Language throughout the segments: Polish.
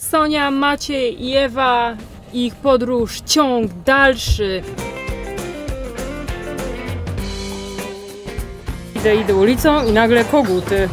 Sonia, Maciej i Ewa, ich podróż, ciąg dalszy. Idę, idę ulicą i nagle koguty.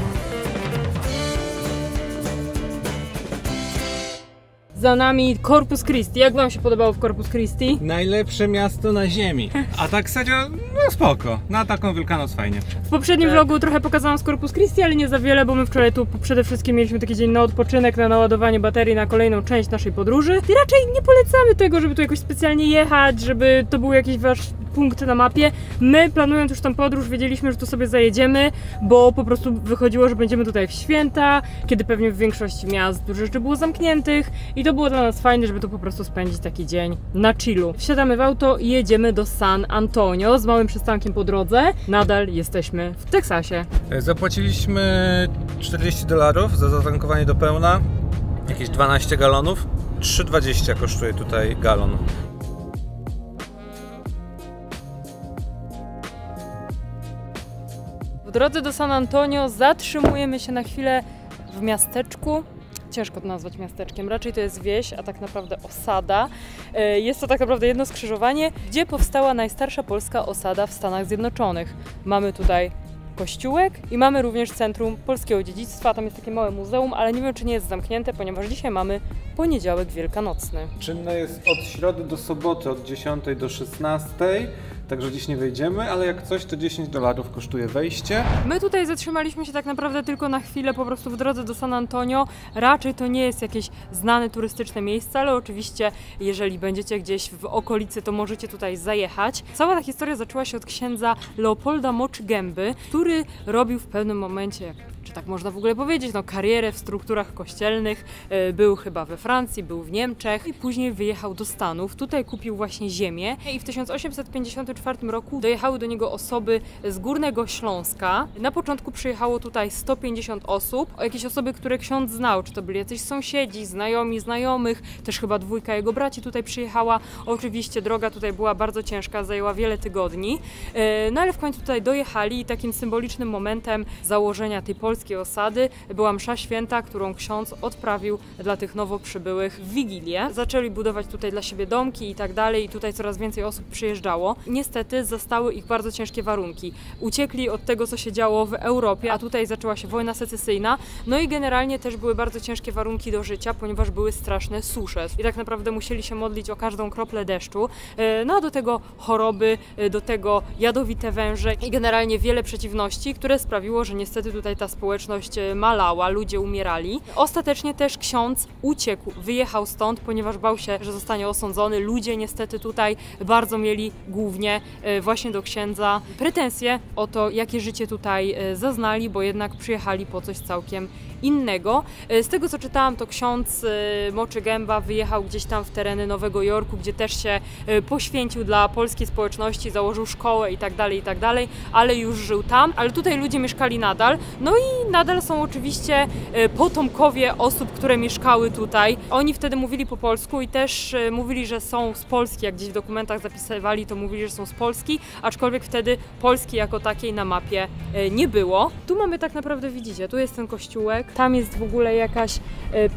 Za nami Corpus Christi. Jak wam się podobało w Corpus Christi? Najlepsze miasto na ziemi. A tak serio, no spoko. Na taką Wielkanoc fajnie. W poprzednim vlogu trochę pokazałam z Corpus Christi, ale nie za wiele, bo my wczoraj tu przede wszystkim mieliśmy taki dzień na odpoczynek, na naładowanie baterii na kolejną część naszej podróży. I raczej nie polecamy tego, żeby tu jakoś specjalnie jechać, żeby to był jakiś wasz punkt na mapie. My planując już tą podróż wiedzieliśmy, że tu sobie zajedziemy, bo po prostu wychodziło, że będziemy tutaj w święta, kiedy pewnie w większości miast dużo rzeczy było zamkniętych i to było dla nas fajne, żeby tu po prostu spędzić taki dzień na chillu. Wsiadamy w auto i jedziemy do San Antonio z małym przystankiem po drodze. Nadal jesteśmy w Teksasie. E, Zapłaciliśmy 40 dolarów za zatankowanie do pełna. Jakieś 12 galonów. 3,20 kosztuje tutaj galon. Drodze do San Antonio zatrzymujemy się na chwilę w miasteczku. Ciężko to nazwać miasteczkiem, raczej to jest wieś, a tak naprawdę osada. E, Jest to tak naprawdę jedno skrzyżowanie, gdzie powstała najstarsza polska osada w Stanach Zjednoczonych. Mamy tutaj kościółek i mamy również Centrum Polskiego Dziedzictwa. Tam jest takie małe muzeum, ale nie wiem, czy nie jest zamknięte, ponieważ dzisiaj mamy poniedziałek wielkanocny. Czynne jest od środy do soboty, od 10 do 16. Także dziś nie wejdziemy, ale jak coś, to 10 dolarów kosztuje wejście. My tutaj zatrzymaliśmy się tak naprawdę tylko na chwilę po prostu w drodze do San Antonio. Raczej to nie jest jakieś znane turystyczne miejsce, ale oczywiście jeżeli będziecie gdzieś w okolicy, to możecie tutaj zajechać. Cała ta historia zaczęła się od księdza Leopolda Moczy Gęby, który robił w pewnym momencie, czy tak można w ogóle powiedzieć, no karierę w strukturach kościelnych. E, Był chyba we Francji, był w Niemczech i później wyjechał do Stanów. Tutaj kupił właśnie ziemię i w 1854 roku dojechały do niego osoby z Górnego Śląska. Na początku przyjechało tutaj 150 osób, jakieś osoby, które ksiądz znał, czy to byli jacyś sąsiedzi, znajomi, znajomych, też chyba dwójka jego braci tutaj przyjechała. Oczywiście droga tutaj była bardzo ciężka, zajęła wiele tygodni, E, no ale w końcu tutaj dojechali i takim symbolicznym momentem założenia tej osady była msza święta, którą ksiądz odprawił dla tych nowo przybyłych w Wigilię. Zaczęli budować tutaj dla siebie domki i tak dalej i tutaj coraz więcej osób przyjeżdżało. Niestety zastały ich bardzo ciężkie warunki. Uciekli od tego, co się działo w Europie, a tutaj zaczęła się wojna secesyjna. No i generalnie też były bardzo ciężkie warunki do życia, ponieważ były straszne susze. I tak naprawdę musieli się modlić o każdą kroplę deszczu. E, No a do tego choroby, e, do tego jadowite węże i generalnie wiele przeciwności, które sprawiło, że niestety tutaj ta społeczność e, malała, ludzie umierali. Ostatecznie też ksiądz uciekł, wyjechał stąd, ponieważ bał się, że zostanie osądzony. Ludzie niestety tutaj bardzo mieli głównie e, właśnie do księdza pretensje o to, jakie życie tutaj e, zaznali, bo jednak przyjechali po coś całkiem innego. Z tego co czytałam, to ksiądz Moczy Gęba wyjechał gdzieś tam w tereny Nowego Jorku, gdzie też się poświęcił dla polskiej społeczności, założył szkołę i tak dalej, i tak dalej, ale już żył tam, ale tutaj ludzie mieszkali nadal. No i nadal są oczywiście e, potomkowie osób, które mieszkały tutaj. Oni wtedy mówili po polsku i też e, mówili, że są z Polski, jak gdzieś w dokumentach zapisywali, to mówili, że są z Polski, aczkolwiek wtedy Polski jako takiej na mapie e, nie było. Tu mamy tak naprawdę, widzicie, tu jest ten kościółek, tam jest w ogóle jakaś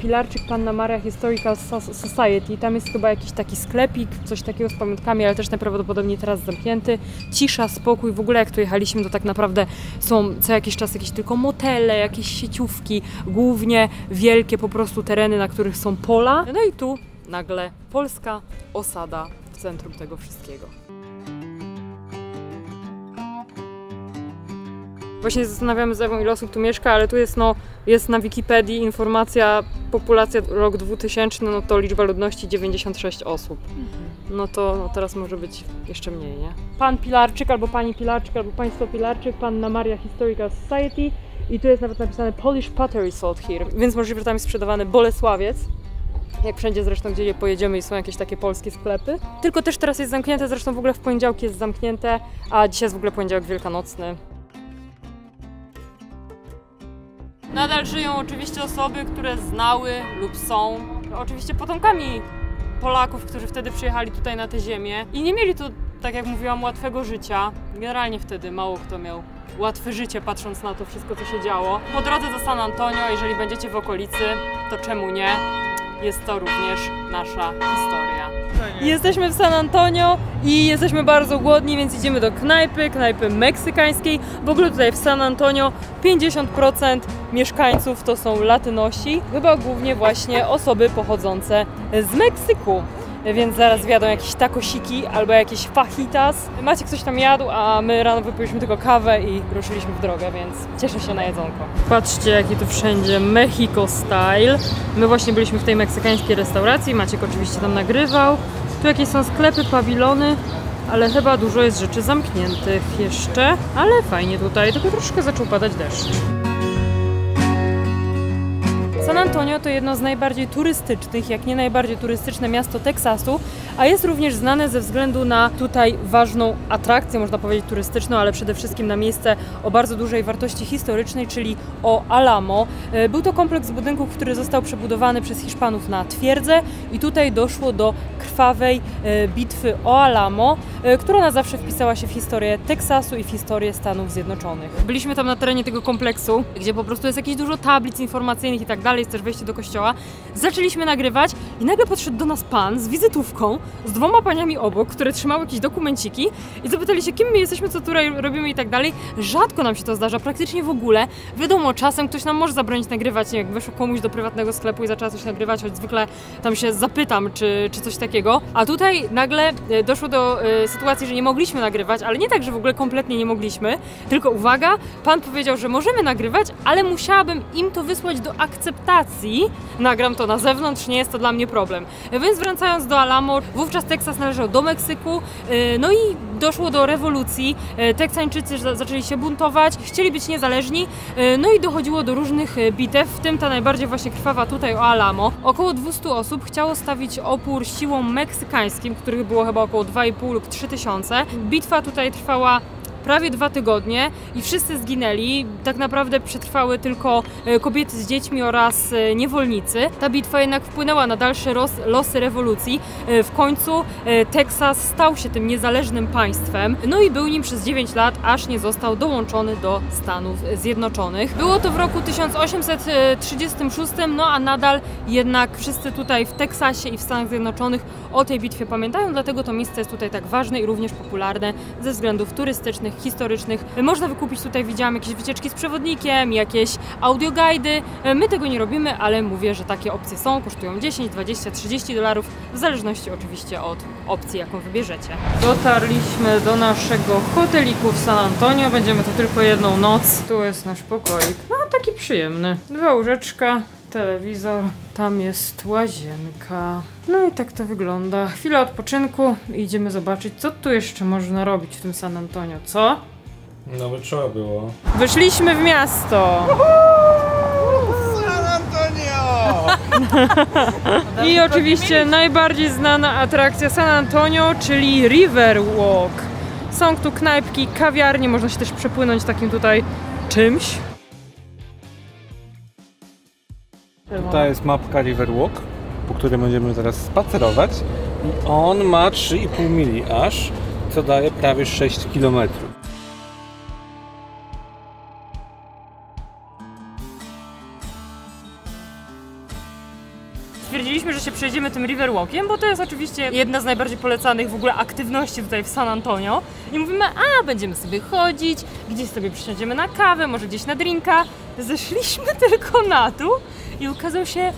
pilarczyk Panna Maria Historical So- Society, tam jest chyba jakiś taki sklepik, coś takiego z pamiątkami, ale też najprawdopodobniej teraz zamknięty. Cisza, spokój, w ogóle jak tu jechaliśmy, to tak naprawdę są co jakiś czas jakieś tylko motele, jakieś sieciówki, głównie wielkie po prostu tereny, na których są pola. No i tu nagle polska osada w centrum tego wszystkiego. Właśnie zastanawiamy z Ewą, ile osób tu mieszka, ale tu jest, no, jest na Wikipedii informacja populacja rok 2000, no to liczba ludności 96 osób. No to no teraz może być jeszcze mniej, nie? Pan Pilarczyk, albo pani Pilarczyk, albo państwo Pilarczyk, panna Maria Historical Society i tu jest nawet napisane Polish Pottery sold here, więc możliwe, że tam jest sprzedawany Bolesławiec. Jak wszędzie zresztą, gdzie pojedziemy i są jakieś takie polskie sklepy. Tylko też teraz jest zamknięte, zresztą w ogóle w poniedziałki jest zamknięte, a dzisiaj jest w ogóle poniedziałek wielkanocny. Nadal żyją oczywiście osoby, które znały lub są oczywiście potomkami Polaków, którzy wtedy przyjechali tutaj na tę ziemię i nie mieli tu, tak jak mówiłam, łatwego życia. Generalnie wtedy mało kto miał łatwe życie, patrząc na to wszystko, co się działo. Po drodze do San Antonio, jeżeli będziecie w okolicy, to czemu nie? jest to również nasza historia. Jesteśmy w San Antonio i jesteśmy bardzo głodni, więc idziemy do knajpy, knajpy meksykańskiej. W ogóle tutaj w San Antonio 50% mieszkańców to są latynosi, chyba głównie właśnie osoby pochodzące z Meksyku. Więc zaraz wjadą jakieś takosiki albo jakieś fajitas. Maciek coś tam jadł, a my rano wypiliśmy tylko kawę i ruszyliśmy w drogę, więc cieszę się na jedzonko. Patrzcie, jaki tu wszędzie Mexico style. My właśnie byliśmy w tej meksykańskiej restauracji, Maciek oczywiście tam nagrywał. Tu jakieś są sklepy, pawilony, ale chyba dużo jest rzeczy zamkniętych jeszcze. Ale fajnie tutaj, tylko troszkę zaczął padać deszcz. San Antonio to jedno z najbardziej turystycznych, jak nie najbardziej turystyczne miasto Teksasu, a jest również znane ze względu na tutaj ważną atrakcję, można powiedzieć turystyczną, ale przede wszystkim na miejsce o bardzo dużej wartości historycznej, czyli o Alamo. E, Był to kompleks budynków, który został przebudowany przez Hiszpanów na twierdzę i tutaj doszło do krwawej e, bitwy o Alamo, e, która na zawsze wpisała się w historię Teksasu i w historię Stanów Zjednoczonych. Byliśmy tam na terenie tego kompleksu, gdzie po prostu jest jakieś dużo tablic informacyjnych i tak dalej, jest też wejście do kościoła. Zaczęliśmy nagrywać i nagle podszedł do nas pan z wizytówką, z dwoma paniami obok, które trzymały jakieś dokumenciki i zapytali się, kim my jesteśmy, co tutaj robimy i tak dalej. Rzadko nam się to zdarza, praktycznie w ogóle. Wiadomo, czasem ktoś nam może zabronić nagrywać, nie jak weszło komuś do prywatnego sklepu i zaczęła coś nagrywać, choć zwykle tam się zapytam, czy, czy coś takiego. A tutaj nagle e, doszło do e, sytuacji, że nie mogliśmy nagrywać, ale nie tak, że w ogóle kompletnie nie mogliśmy, tylko uwaga, pan powiedział, że możemy nagrywać, ale musiałabym im to wysłać do akceptacji. Nagram to na zewnątrz, nie jest to dla mnie problem. Więc wracając do Alamo, wówczas Teksas należał do Meksyku, e, no i doszło do rewolucji. E, Teksańczycy za- zaczęli się buntować, chcieli być niezależni, e, no i dochodziło do różnych bitew, w tym ta najbardziej właśnie krwawa tutaj o Alamo. Około 200 osób chciało stawić opór siłom meksykańskim, których było chyba około 2,5 lub 3 tysiące. Bitwa tutaj trwała prawie dwa tygodnie i wszyscy zginęli. Tak naprawdę przetrwały tylko e, kobiety z dziećmi oraz e, niewolnicy. Ta bitwa jednak wpłynęła na dalsze losy rewolucji. E, W końcu Teksas stał się tym niezależnym państwem, no i był nim przez 9 lat, aż nie został dołączony do Stanów Zjednoczonych. Było to w roku 1836, no a nadal jednak wszyscy tutaj w Teksasie i w Stanach Zjednoczonych o tej bitwie pamiętają, dlatego to miejsce jest tutaj tak ważne i również popularne ze względów turystycznych, historycznych. Można wykupić tutaj, widziałam jakieś wycieczki z przewodnikiem, jakieś audioguidy. My tego nie robimy, ale mówię, że takie opcje są, kosztują 10, 20, 30 dolarów, w zależności oczywiście od opcji, jaką wybierzecie. Dotarliśmy do naszego hoteliku w San Antonio, będziemy tu tylko jedną noc. Tu jest nasz pokoik, no taki przyjemny. Dwa łóżeczka, telewizor, tam jest łazienka. No i tak to wygląda. Chwila odpoczynku i idziemy zobaczyć, co tu jeszcze można robić w tym San Antonio, co? No by trzeba było. Wyszliśmy w miasto! San Antonio! I oczywiście najbardziej znana atrakcja San Antonio, czyli Riverwalk. Są tu knajpki, kawiarnie, można się też przepłynąć takim tutaj czymś. Tutaj jest mapka Riverwalk, po której będziemy zaraz spacerować. I on ma 3,5 mili aż, co daje prawie 6 kilometrów. Stwierdziliśmy, że się przejdziemy tym Riverwalkiem, bo to jest oczywiście jedna z najbardziej polecanych w ogóle aktywności tutaj w San Antonio. I mówimy, a będziemy sobie chodzić, gdzieś sobie przysiądziemy na kawę, może gdzieś na drinka. Zeszliśmy tylko na dół i ukazał się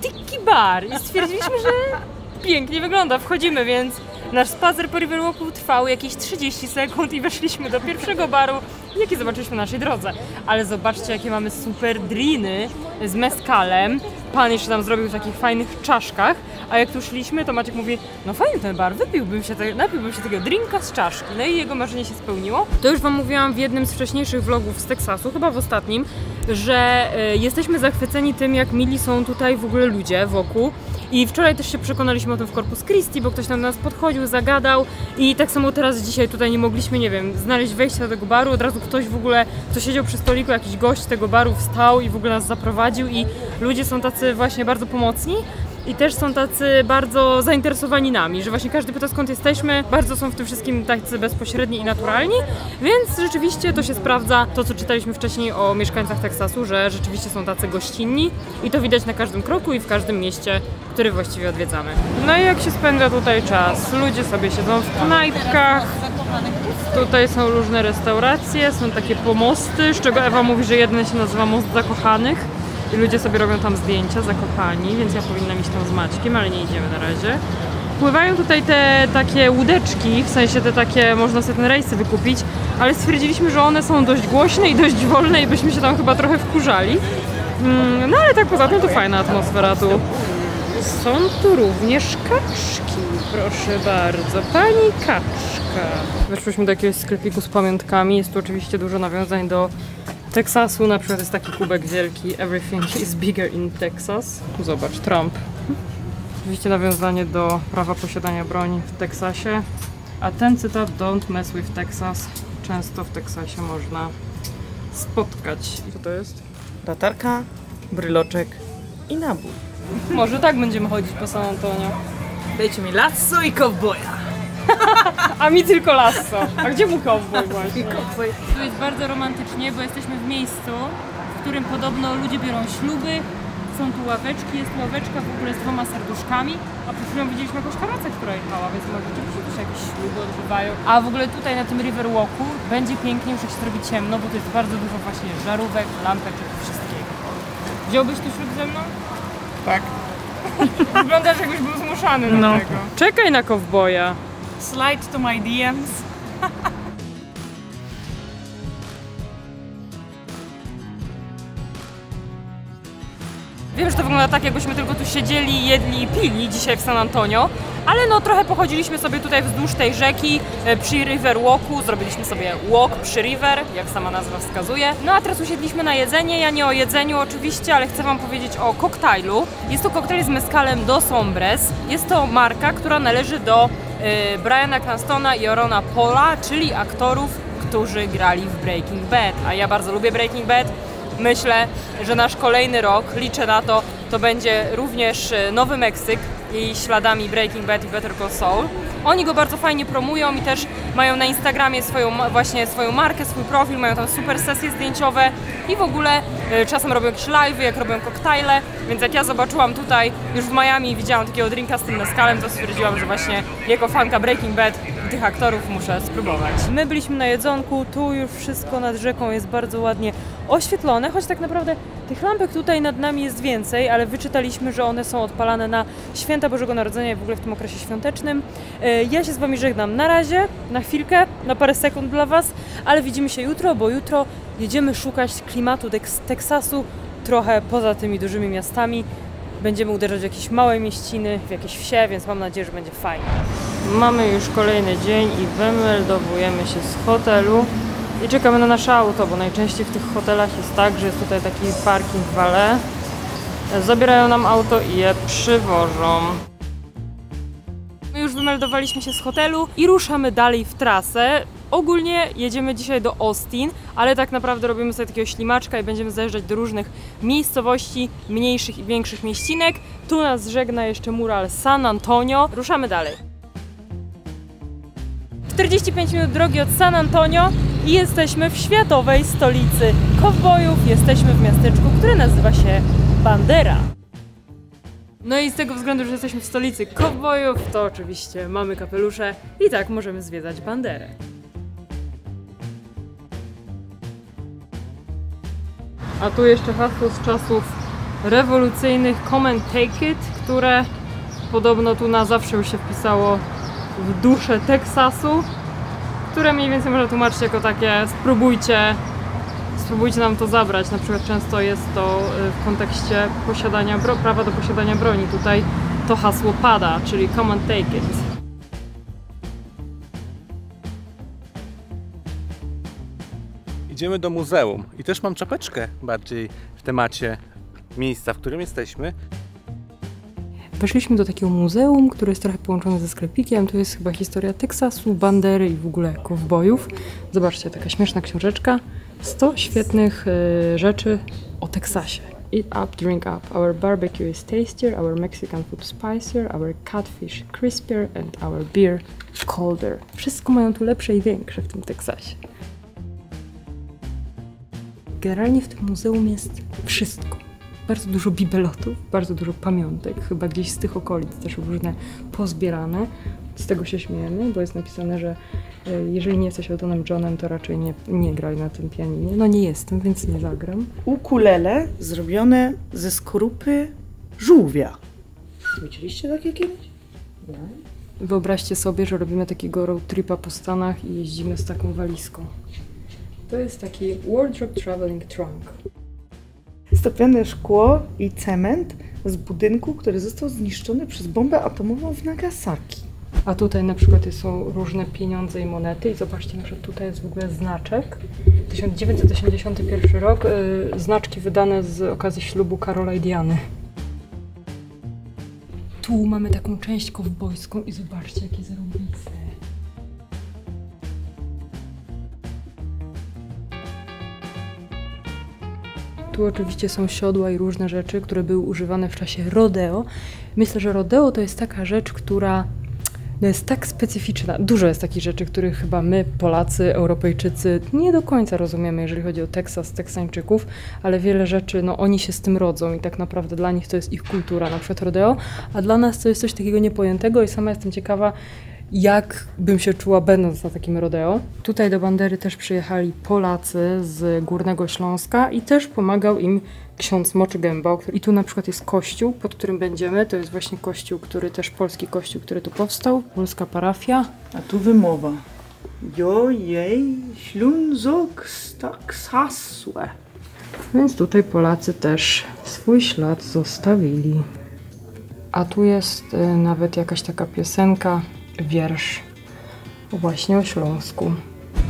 tiki bar. I stwierdziliśmy, że pięknie wygląda. Wchodzimy, więc nasz spacer po Riverwalku trwał jakieś 30 sekund i weszliśmy do pierwszego baru, jaki zobaczyliśmy na naszej drodze. Ale zobaczcie, jakie mamy super driny z meskalem. Pan jeszcze nam zrobił w takich fajnych czaszkach, a jak tu szliśmy, to Maciek mówi, no fajny ten bar, wypiłbym się, te, napiłbym się tego drinka z czaszki. No i jego marzenie się spełniło. To już Wam mówiłam w jednym z wcześniejszych vlogów z Teksasu, chyba w ostatnim, że e, jesteśmy zachwyceni tym, jak mili są tutaj w ogóle ludzie wokół. I wczoraj też się przekonaliśmy o tym w Corpus Christi, bo ktoś tam do nas podchodził, zagadał i tak samo teraz dzisiaj tutaj nie mogliśmy, nie wiem, znaleźć wejścia do tego baru, od razu ktoś w ogóle, kto siedział przy stoliku, jakiś gość tego baru wstał i w ogóle nas zaprowadził i ludzie są tacy właśnie bardzo pomocni. I też są tacy bardzo zainteresowani nami, że właśnie każdy pyta skąd jesteśmy, bardzo są w tym wszystkim tacy bezpośredni i naturalni, więc rzeczywiście to się sprawdza, to co czytaliśmy wcześniej o mieszkańcach Teksasu, że rzeczywiście są tacy gościnni. I to widać na każdym kroku i w każdym mieście który właściwie odwiedzamy. No i jak się spędza tutaj czas? Ludzie sobie siedzą w knajpkach, tutaj są różne restauracje, są takie pomosty, z czego Ewa mówi, że jeden się nazywa Most Zakochanych i ludzie sobie robią tam zdjęcia zakochani, więc ja powinnam iść tam z Maćkiem, ale nie idziemy na razie. Pływają tutaj te takie łódeczki, w sensie te takie, można sobie ten rejsy wykupić, ale stwierdziliśmy, że one są dość głośne i dość wolne i byśmy się tam chyba trochę wkurzali. Mm, no ale tak poza tym to fajna atmosfera tu. Są tu również kaczki, proszę bardzo. Pani kaczka. Weszłyśmy do jakiegoś sklepiku z pamiątkami. Jest tu oczywiście dużo nawiązań do Teksasu. Na przykład jest taki kubek wielki Everything is bigger in Texas. Zobacz, Trump. Oczywiście nawiązanie do prawa posiadania broni w Teksasie. A ten cytat Don't mess with Texas często w Teksasie można spotkać. Co to jest? Latarka, bryloczek i nabój. Może tak będziemy chodzić po San Antonio. Dajcie mi lasso i kowboja. A mi tylko lasso. A gdzie mu cowboy właśnie? Tu jest bardzo romantycznie, bo jesteśmy w miejscu, w którym podobno ludzie biorą śluby. Są tu ławeczki, jest ławeczka w ogóle z dwoma serduszkami, a przed chwilą widzieliśmy jakąś karetę, która jechała, więc może rzeczywiście tu się jakieś śluby odbywają. A w ogóle tutaj na tym River Walku będzie pięknie, już jak się zrobi ciemno, bo tu jest bardzo dużo właśnie żarówek, lampeczek, wszystkiego. Wziąłbyś tu ślub ze mną? Tak. Wyglądasz jakbyś był zmuszany do No. tego. Czekaj na kowboja. Slide to my DMs. Wiem, że to wygląda tak, jakbyśmy tylko tu siedzieli, jedli i pili dzisiaj w San Antonio, ale no trochę pochodziliśmy sobie tutaj wzdłuż tej rzeki e, przy River Walku, zrobiliśmy sobie walk przy River, jak sama nazwa wskazuje. No a teraz usiedliśmy na jedzenie, ja nie o jedzeniu oczywiście, ale chcę Wam powiedzieć o koktajlu. Jest to koktajl z mezcalem do Sombres. Jest to marka, która należy do Briana Cranstona i Orona Pola, czyli aktorów, którzy grali w Breaking Bad, a ja bardzo lubię Breaking Bad. Myślę, że nasz kolejny rok, liczę na to, to będzie również e, Nowy Meksyk i śladami Breaking Bad i Better Call Saul. Oni go bardzo fajnie promują i też mają na Instagramie swoją, właśnie swoją markę, swój profil, mają tam super sesje zdjęciowe i w ogóle e, czasem robią jakieś live'y, jak robią koktajle, więc jak ja zobaczyłam tutaj już w Miami widziałam takiego drinka z tym mezcalem, to stwierdziłam, że właśnie jako fanka Breaking Bad tych aktorów muszę spróbować. My byliśmy na jedzonku, tu już wszystko nad rzeką jest bardzo ładnie oświetlone, choć tak naprawdę tych lampek tutaj nad nami jest więcej, ale wyczytaliśmy, że one są odpalane na święta Bożego Narodzenia i w ogóle w tym okresie świątecznym. E, Ja się z Wami żegnam na razie, na chwilkę, na parę sekund dla Was, ale widzimy się jutro, bo jutro jedziemy szukać klimatu Teksasu trochę poza tymi dużymi miastami. Będziemy uderzać w jakieś małe mieściny, w jakieś wsie, więc mam nadzieję, że będzie fajnie. Mamy już kolejny dzień i wymeldowujemy się z hotelu i czekamy na nasze auto, bo najczęściej w tych hotelach jest tak, że jest tutaj taki parking wale. Zabierają nam auto i je przywożą. My już wymeldowaliśmy się z hotelu i ruszamy dalej w trasę. Ogólnie jedziemy dzisiaj do Austin, ale tak naprawdę robimy sobie takiego ślimaczka i będziemy zajeżdżać do różnych miejscowości, mniejszych i większych mieścinek. Tu nas żegna jeszcze mural San Antonio. Ruszamy dalej. 45 minut drogi od San Antonio i jesteśmy w światowej stolicy kowbojów. Jesteśmy w miasteczku, które nazywa się Bandera. No i z tego względu, że jesteśmy w stolicy kowbojów, to oczywiście mamy kapelusze i tak możemy zwiedzać Banderę. A tu jeszcze hasło z czasów rewolucyjnych Come and Take It, które podobno tu na zawsze już się wpisało w duszę Teksasu, które mniej więcej można tłumaczyć jako takie spróbujcie, spróbujcie nam to zabrać. Na przykład często jest to y, w kontekście posiadania prawa do posiadania broni. Tutaj to hasło pada, czyli come and take it. Idziemy do muzeum i też mam czapeczkę bardziej w temacie miejsca, w którym jesteśmy. Weszliśmy do takiego muzeum, które jest trochę połączone ze sklepikiem. Tu jest chyba historia Teksasu, bandery i w ogóle kowbojów. Zobaczcie, taka śmieszna książeczka. 100 świetnych e, rzeczy o Teksasie. Eat up, drink up. Our barbecue is tastier, our Mexican food spicier, our catfish crispier and our beer colder. Wszystko mają tu lepsze i większe w tym Teksasie. Generalnie w tym muzeum jest wszystko. bardzo dużo bibelotów, bardzo dużo pamiątek, chyba gdzieś z tych okolic też różne pozbierane. Z tego się śmiejemy, bo jest napisane, że e, jeżeli nie jesteś Eltonem Johnem, to raczej nie, nie graj na tym pianinie. No nie jestem, więc nie zagram. Ukulele zrobione ze skorupy żółwia. Widzieliście takie kiedyś? Wyobraźcie sobie, że robimy takiego road tripa po Stanach i jeździmy z taką walizką. To jest taki wardrobe traveling trunk. Stopione szkło i cement z budynku, który został zniszczony przez bombę atomową w Nagasaki. A tutaj na przykład są różne pieniądze i monety i zobaczcie, na przykład tutaj jest w ogóle znaczek. 1981 rok, y, znaczki wydane z okazji ślubu Karola i Diany. Tu mamy taką część kowbojską i zobaczcie, jakie zarąbice. Tu oczywiście są siodła i różne rzeczy, które były używane w czasie rodeo. Myślę, że rodeo to jest taka rzecz, która no jest tak specyficzna. Dużo jest takich rzeczy, których chyba my, Polacy, Europejczycy, nie do końca rozumiemy, jeżeli chodzi o Teksas, Teksańczyków, ale wiele rzeczy, no oni się z tym rodzą i tak naprawdę dla nich to jest ich kultura, na przykład rodeo, a dla nas to jest coś takiego niepojętego i sama jestem ciekawa, jak bym się czuła będąc na takim rodeo. Tutaj do Bandery też przyjechali Polacy z Górnego Śląska i też pomagał im ksiądz Moczy Gęba. I tu na przykład jest kościół, pod którym będziemy. To jest właśnie kościół, który też polski kościół, który tu powstał, polska parafia. A tu wymowa. Jojej, ślunzok staksasłe. Więc tutaj Polacy też swój ślad zostawili. A tu jest y, nawet jakaś taka piosenka, wiersz właśnie o Śląsku.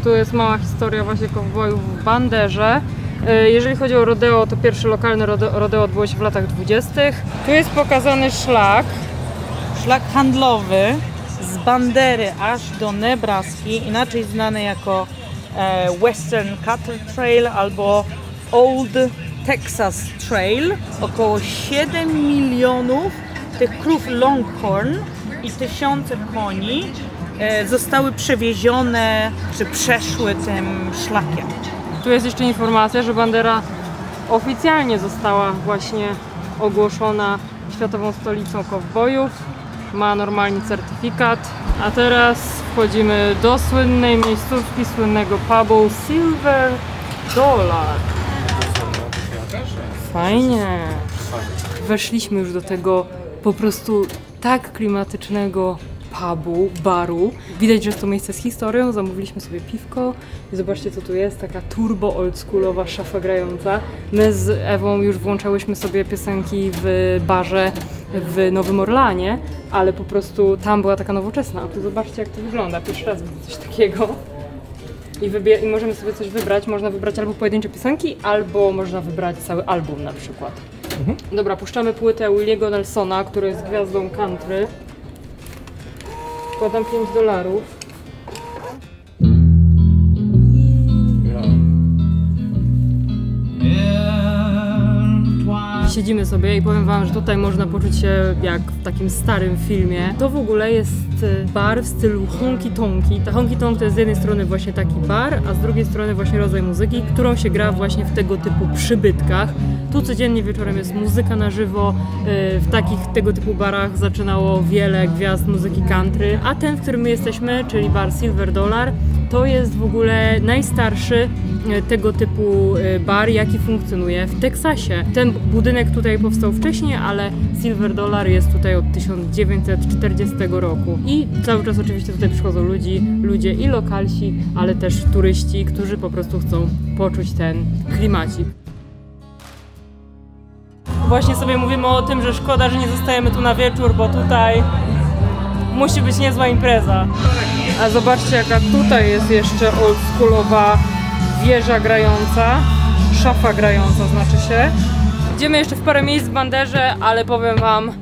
Tu jest mała historia właśnie kowbojów w Banderze. Y, Jeżeli chodzi o rodeo, to pierwsze lokalne rodeo, rodeo odbyło się w latach 20. Tu jest pokazany szlak. Szlak handlowy z Bandery aż do Nebraski, inaczej znany jako e, Western Cattle Trail albo Old Texas Trail. Około 7 milionów tych krów Longhorn i tysiące koni e, zostały przewiezione czy przeszły tym szlakiem. Tu jest jeszcze informacja, że Bandera oficjalnie została właśnie ogłoszona Światową Stolicą Kowbojów. Ma normalny certyfikat. A teraz wchodzimy do słynnej miejscówki, słynnego pubu Silver Dollar. Fajnie. Weszliśmy już do tego po prostu tak klimatycznego pubu, baru. Widać, że jest to miejsce z historią. Zamówiliśmy sobie piwko i zobaczcie, co tu jest. Taka turbo oldschoolowa szafa grająca. My z Ewą już włączałyśmy sobie piosenki w barze w Nowym Orlanie, ale po prostu tam była taka nowoczesna. A tu zobaczcie, jak to wygląda. Pierwszy raz widzę coś takiego. I, I możemy sobie coś wybrać. Można wybrać albo pojedyncze piosenki, albo można wybrać cały album na przykład. Dobra, puszczamy płytę Williego Nelsona, który jest gwiazdą country. Wkładam 5 dolarów. Siedzimy sobie i powiem wam, że tutaj można poczuć się jak w takim starym filmie. To w ogóle jest e, bar w stylu honky tonki. Ta honky tonk to jest z jednej strony właśnie taki bar, a z drugiej strony właśnie rodzaj muzyki, którą się gra właśnie w tego typu przybytkach. Tu codziennie wieczorem jest muzyka na żywo. E, W takich tego typu barach zaczynało wiele gwiazd muzyki country, a ten, w którym my jesteśmy, czyli bar Silver Dollar, to jest w ogóle najstarszy e, tego typu e, bar, jaki funkcjonuje w Teksasie. Ten budynek tutaj powstał wcześniej, ale Silver Dollar jest tutaj od 1940 roku. I cały czas oczywiście tutaj przychodzą ludzi, ludzie i lokalsi, ale też turyści, którzy po prostu chcą poczuć ten klimacik. Właśnie sobie mówimy o tym, że szkoda, że nie zostajemy tu na wieczór, bo tutaj musi być niezła impreza. A zobaczcie, jaka tutaj jest jeszcze oldschoolowa wieża grająca, szafa grająca znaczy się. Idziemy jeszcze w parę miejsc w banderze, ale powiem wam,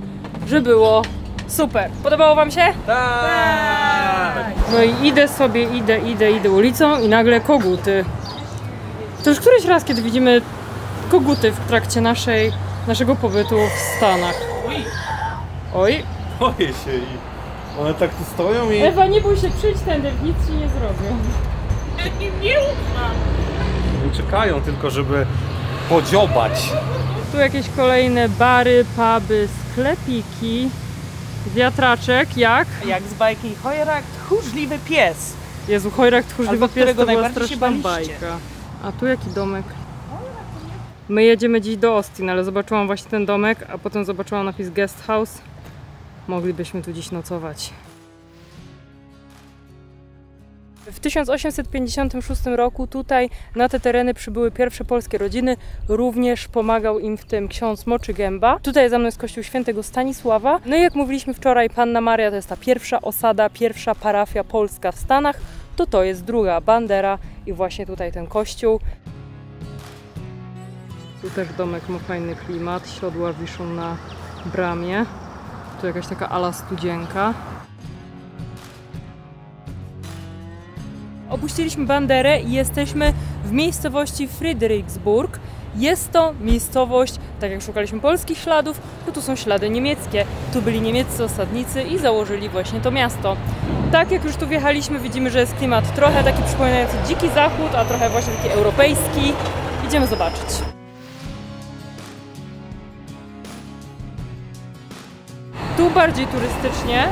że było super. Podobało wam się? Tak! No i idę sobie, idę, idę, idę ulicą i nagle koguty. To już któryś raz, kiedy widzimy koguty w trakcie naszej, naszego pobytu w Stanach. Oj, Boję się i one tak tu stoją i... Ewa, nie bój się, przyjdź tędy, nic ci nie zrobią. i czekają tylko, żeby podziobać. Tu jakieś kolejne bary, puby, sklepiki. Wiatraczek, jak? Jak z bajki Chojrak, tchórzliwy pies. Jezu, chojrak tchórzliwy pies to była straszna bajka. A tu jaki domek? My jedziemy dziś do Austin, ale zobaczyłam właśnie ten domek, a potem zobaczyłam napis guest house. Moglibyśmy tu dziś nocować. W 1856 roku tutaj na te tereny przybyły pierwsze polskie rodziny. Również pomagał im w tym ksiądz Moczy Gęba. Tutaj za mną jest kościół świętego Stanisława. No i jak mówiliśmy wczoraj, Panna Maria to jest ta pierwsza osada, pierwsza parafia polska w Stanach. To to jest druga bandera i właśnie tutaj ten kościół. Tu też domek ma fajny klimat, siodła wiszą na bramie. Tu jakaś taka ala studzienka. Opuściliśmy Banderę i jesteśmy w miejscowości Fredericksburg. Jest to miejscowość, tak jak szukaliśmy polskich śladów, to tu są ślady niemieckie. Tu byli niemieccy osadnicy i założyli właśnie to miasto. Tak jak już tu wjechaliśmy, widzimy, że jest klimat trochę taki przypominający dziki zachód, a trochę właśnie taki europejski. Idziemy zobaczyć. Tu bardziej turystycznie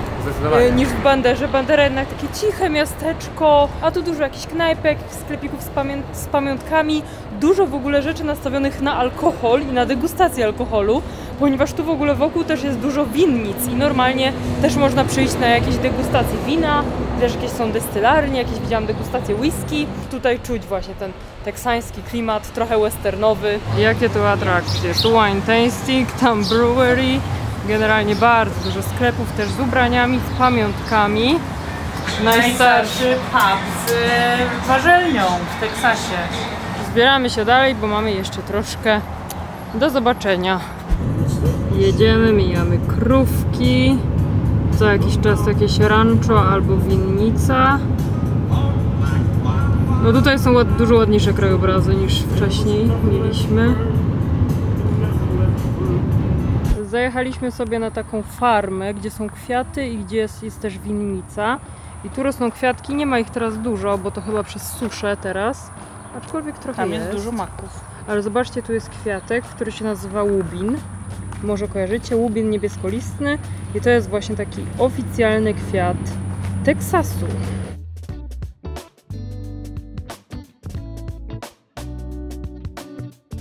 e, niż w Banderze. Bandera jednak takie ciche miasteczko, a tu dużo jakichś knajpek, sklepików z, pamię- z pamiątkami, dużo w ogóle rzeczy nastawionych na alkohol i na degustację alkoholu, ponieważ tu w ogóle wokół też jest dużo winnic i normalnie też można przyjść na jakieś degustacje wina, też jakieś są destylarnie, jakieś widziałam degustacje whisky. Tutaj czuć właśnie ten teksański klimat, trochę westernowy. Jakie tu atrakcje? Tu wine tasting, tam brewery, generalnie bardzo dużo sklepów też z ubraniami, z pamiątkami. Najstarszy pub z e, warzelnią w Teksasie. Zbieramy się dalej, bo mamy jeszcze troszkę do zobaczenia. Jedziemy, mijamy krówki. Co jakiś czas jakieś rancho albo winnica. No tutaj są dużo ładniejsze krajobrazy niż wcześniej mieliśmy. Zajechaliśmy sobie na taką farmę, gdzie są kwiaty i gdzie jest, jest też winnica. I tu rosną kwiatki, nie ma ich teraz dużo, bo to chyba przez suszę teraz. Aczkolwiek trochę Tam jest dużo maków. ale zobaczcie, tu jest kwiatek, który się nazywa łubin. Może kojarzycie, łubin niebieskolistny. I to jest właśnie taki oficjalny kwiat Teksasu.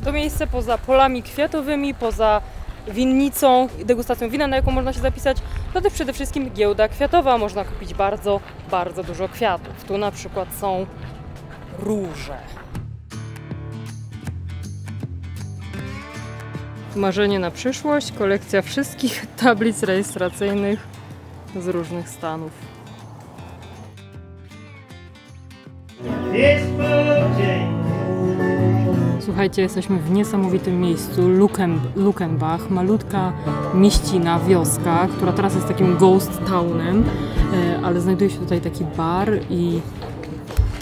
To miejsce poza polami kwiatowymi, poza winnicą, degustacją wina, na jaką można się zapisać, to też przede wszystkim giełda kwiatowa. Można kupić bardzo, bardzo dużo kwiatów. Tu na przykład są róże. Marzenie na przyszłość, kolekcja wszystkich tablic rejestracyjnych z różnych stanów. Słuchajcie, jesteśmy w niesamowitym miejscu, Luken, Lukenbach, malutka mieścina, wioska, która teraz jest takim ghost townem, e, ale znajduje się tutaj taki bar i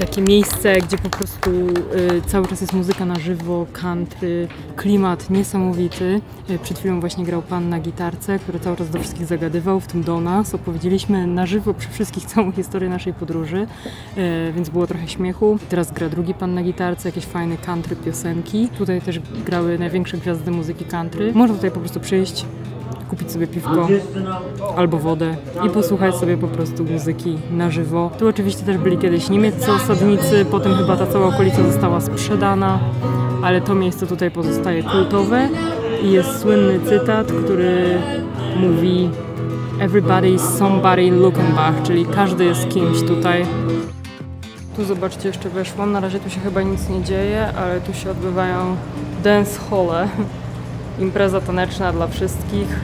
takie miejsce, gdzie po prostu y, cały czas jest muzyka na żywo, country, klimat niesamowity. Y, przed chwilą właśnie grał pan na gitarce, który cały czas do wszystkich zagadywał, w tym do nas. Opowiedzieliśmy na żywo przy wszystkich całą historię naszej podróży, y, więc było trochę śmiechu. Teraz gra drugi pan na gitarce, jakieś fajne country piosenki. Tutaj też grały największe gwiazdy muzyki country. Można tutaj po prostu przyjść, kupić sobie piwko albo wodę i posłuchać sobie po prostu muzyki na żywo. Tu oczywiście też byli kiedyś niemieccy osadnicy, potem chyba ta cała okolica została sprzedana, ale to miejsce tutaj pozostaje kultowe i jest słynny cytat, który mówi Everybody is somebody in Luckenbach, czyli każdy jest kimś tutaj. Tu zobaczcie, jeszcze weszłam. Na razie tu się chyba nic nie dzieje, ale tu się odbywają dance hole. Impreza taneczna dla wszystkich.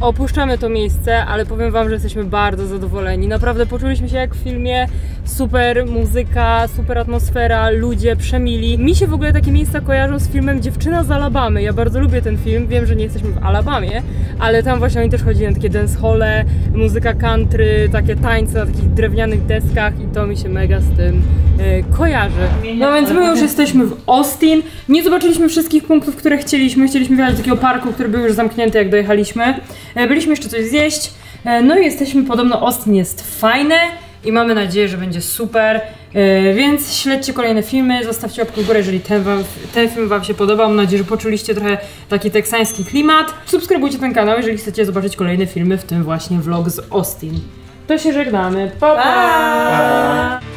Opuszczamy to miejsce, ale powiem Wam, że jesteśmy bardzo zadowoleni. Naprawdę poczuliśmy się jak w filmie. Super muzyka, super atmosfera, ludzie przemili. Mi się w ogóle takie miejsca kojarzą z filmem Dziewczyna z Alabamy. Ja bardzo lubię ten film. Wiem, że nie jesteśmy w Alabamie, ale tam właśnie oni też chodzili na takie dancehole, muzyka country, takie tańce na takich drewnianych deskach i to mi się mega z tym e, kojarzy. No więc my już jesteśmy w Austin. Nie zobaczyliśmy wszystkich punktów, które chcieliśmy. Chcieliśmy wjechać do takiego parku, który był już zamknięty, jak dojechaliśmy. E, Byliśmy jeszcze coś zjeść. E, No i jesteśmy, podobno Austin jest fajne i mamy nadzieję, że będzie super. E, więc śledźcie kolejne filmy, zostawcie łapkę w górę, jeżeli ten, wam, ten film Wam się podobał. Mam nadzieję, że poczuliście trochę taki teksański klimat. Subskrybujcie ten kanał, jeżeli chcecie zobaczyć kolejne filmy, w tym właśnie vlog z Austin. To się żegnamy. pa! pa. Pa!